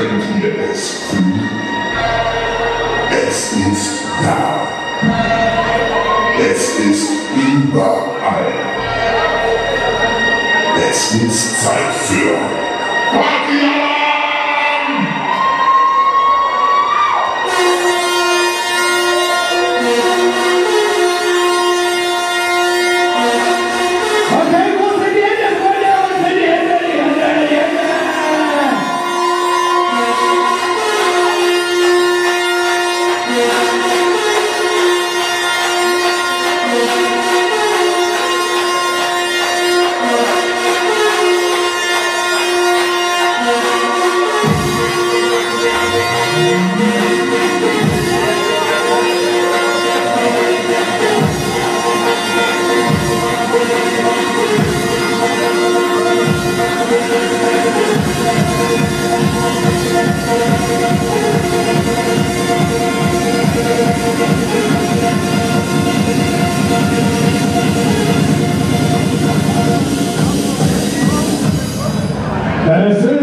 können wir es fühlen? Es ist da. Es ist überall. Es ist Zeit für That's it.